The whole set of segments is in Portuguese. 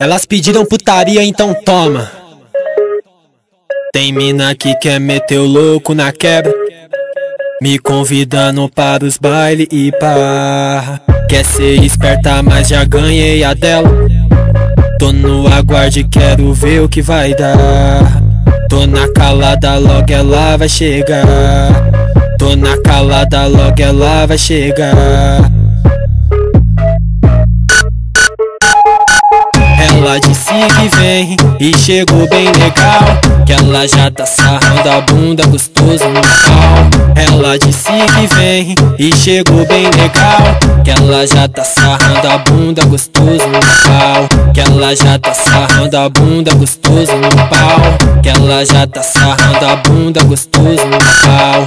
Elas pediram putaria, então toma. Tem mina que quer meter o louco na quebra. Me convidando para os bailes e pá. Quer ser esperta, mas já ganhei a dela. Tô no aguarde, quero ver o que vai dar. Tô na calada, logo ela vai chegar. Tô na calada, logo ela vai chegar. Que vem e chegou bem legal Que ela já tá sarrando a bunda gostoso no pau. Ela disse que vem e chegou bem legal Que ela já tá sarrando a bunda gostoso no pau. Que ela já tá sarrando a bunda gostoso no pau. Que ela já tá sarrando a bunda gostoso no pau.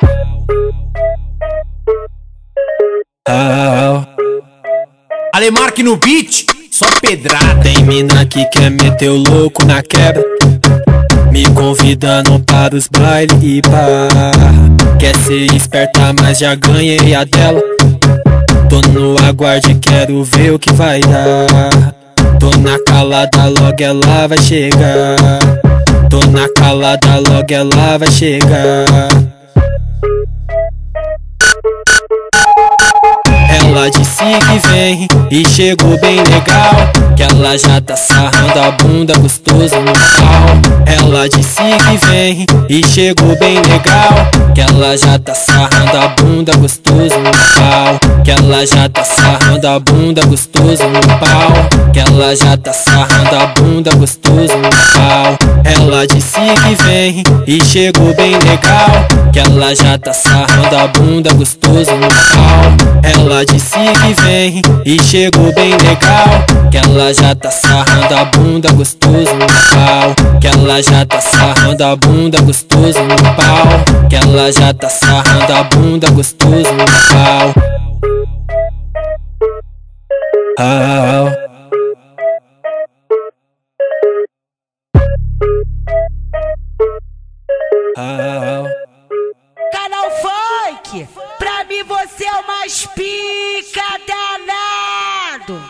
Alemarque no beat só pedrada. Tem mina que quer meter o louco na quebra. Me convidando para os bailes e pá. Quer ser esperta, mas já ganhei a dela. Tô no aguarde, quero ver o que vai dar. Tô na calada, logo ela vai chegar. Tô na calada, logo ela vai chegar. Ela disse que vem e chegou bem legal Que ela já tá sarrando a bunda gostoso no pau Ela disse que vem e chegou bem legal Que ela já tá sarrando a bunda gostoso no pau. Que ela já tá sarrando a bunda gostoso no pau. Que ela já tá sarrando a bunda gostoso no pau. Ela disse que vem e chegou bem legal Que ela já tá sarrando a bunda gostoso no pau Ela disse que vem e chegou bem legal Que ela já tá sarrando a bunda gostoso no pau Que ela já tá sarrando a bunda gostoso no pau Que ela já tá sarrando a bunda gostoso no pau ah. Ah. Canal Guilherme, você é o mais pica danado.